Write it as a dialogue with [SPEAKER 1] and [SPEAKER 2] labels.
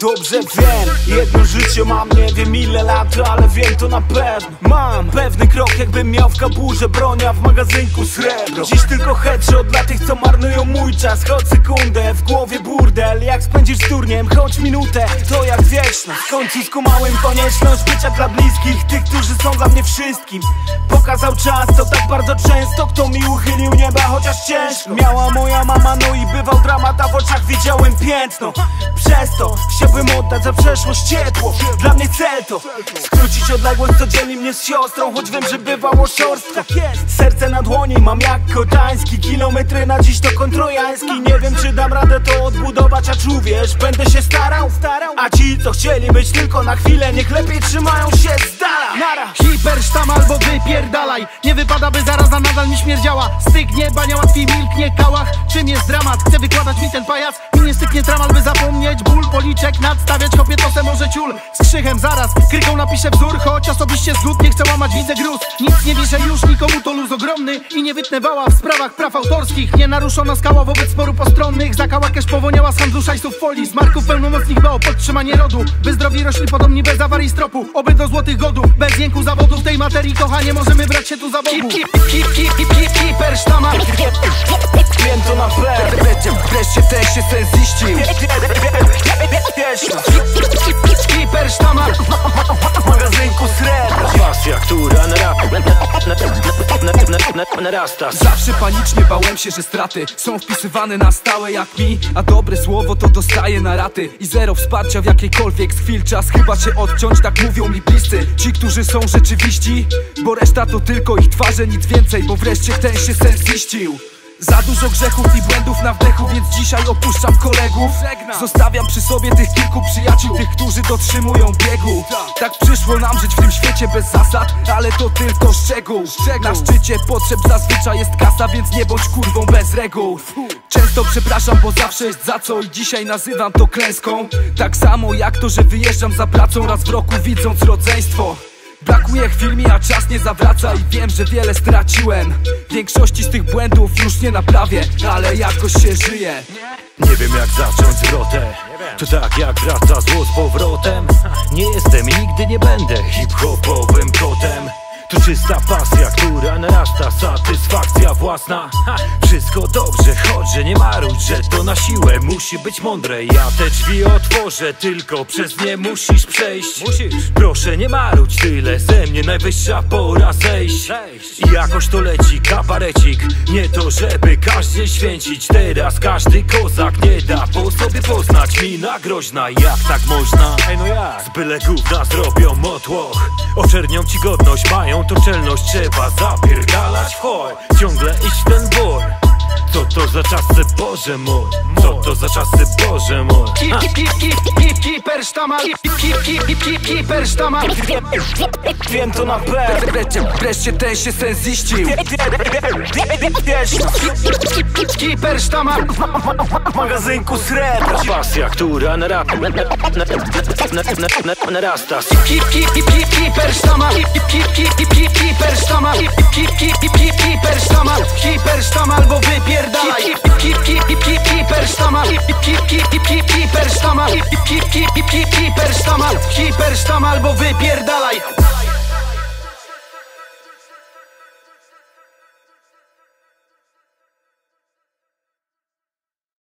[SPEAKER 1] Dobrze wiem, jedno życie mam, nie wiem ile lat, ale wiem to na pewno. Mam pewny krok, jakbym miał w kaburze bronia w magazynku srebro. Dziś tylko headshot dla tych, co marnują mój czas, choć sekundę w głowie ból burdel Jak spędzisz z turniem, choć minutę, to jak wieczność W końcu skumałem konieczność bycia dla bliskich Tych, którzy są za mnie wszystkim. Pokazał czas, to tak bardzo często Kto mi uchylił nieba, chociaż ciężko. Miała moja mama, no i bywał dramat, a w oczach widziałem piętno. Przez to chciałbym oddać za przeszłość ciepło Dla mnie cel to skrócić odległość, co dzieli mnie z siostrą Choć wiem, że bywało szorstko Serce na dłoni mam jak kotański Kilometry na dziś to kontrojański. Nie wiem, czy dam radę to odbudować, a czu wiesz Będę się starał, a ci, co chcieli być tylko na chwilę Niech lepiej trzymają się z dala Nara
[SPEAKER 2] Hipersztam albo wypierdalaj. Nie wypada by zaraza nadal mi śmierdziała. Stygnie, bania łatwiej milknie kałach. Czym jest dramat? Chce wykładać mi ten pajac. Mi nie styknie tramal by zapomnieć. Ból, policzek, nadstawiać kobietosę może ciul. Z krzychem zaraz, kryką napiszę wzór. Choć osobiście zgód nie chcę łamać, widzę gruz. Nic nie wiszę już, nikomu to luz ogromny. I nie wytnę wała w sprawach praw autorskich. Nie naruszona skała wobec sporu postronnych Zakała kesz powoniała z handlu szajsów folii Z marków pełnomocnych dba o podtrzymanie rodu By zdrowi rośli podobni bez awarii stropu Oby do złotych godów, bez jęku zawodu W tej materii kochanie możemy brać się tu za bogu Hipersztama
[SPEAKER 1] Wiem to na pewno
[SPEAKER 3] Wreszcie, ten się sens ziścił
[SPEAKER 1] Wieczność
[SPEAKER 2] Hipersztama
[SPEAKER 1] w magazynku srebra
[SPEAKER 4] Pasja, która na- na- narasta
[SPEAKER 3] Zawsze panicznie bałem się, że straty Są wpisywane na stałe jak mi. A dobre słowo to dostaję na raty. I zero wsparcia w jakiejkolwiek z chwil. Czas chyba cię odciąć, tak mówią mi bliscy. Ci, którzy są rzeczywiści Bo reszta to tylko ich twarze, nic więcej. Bo wreszcie ten się sens ziścił za dużo grzechów i błędów na wdechu, więc dzisiaj opuszczam kolegów. Zostawiam przy sobie tych kilku przyjaciół, tych, którzy dotrzymują biegu. Tak. Przyszło nam żyć w tym świecie bez zasad, ale to tylko szczegół. Na szczycie potrzeb zazwyczaj jest kasa, więc nie bądź kurwą bez reguł. Często przepraszam, bo zawsze jest za co i dzisiaj nazywam to klęską. Tak samo jak to, że wyjeżdżam za pracą raz w roku widząc rodzeństwo. Brakuje chwil mi, a czas nie zawraca i wiem, że wiele straciłem Większości z tych błędów już nie naprawię, ale jakoś się żyje.
[SPEAKER 4] Nie wiem jak zacząć zwrotę. To tak jak wraca zło z powrotem. Nie jestem i nigdy nie będę hip-hopowym kotem to czysta pasja, która narasta Satysfakcja własna. Ha, Wszystko dobrze, chodź, że nie marudź Że to na siłę. Musi być mądre Ja te drzwi otworzę, tylko przez nie musisz przejść. Musisz. Proszę nie marudź, tyle ze mnie Najwyższa pora zejść. I jakoś to leci, kabarecik. Nie to żeby każdy święcić. Teraz każdy kozak nie da Po sobie poznać. Mina groźna Jak tak można? Ej no jak? Z byle gówna zrobią motłoch. Oczernią ci godność, mają to czelność Trzeba zapierdalać w choj Ciągle iść w ten bór Co to za czasy Boże mój Co to za czasy Boże mój ha.
[SPEAKER 2] Hipersztama Hipersztama
[SPEAKER 1] Wiem to na pewno
[SPEAKER 3] Wreszcie, ten się sens ziścił
[SPEAKER 1] Wieczność
[SPEAKER 2] Hipersztama
[SPEAKER 1] w magazynku srebra
[SPEAKER 4] Pasja, która nara... na- na- na- na- na- na- narasta
[SPEAKER 2] Hipersztama Hipersztama Hipersztama Hipersztama albo wypierdalaj Hipersztama Hipersztama Hipersztama albo wypierdalaj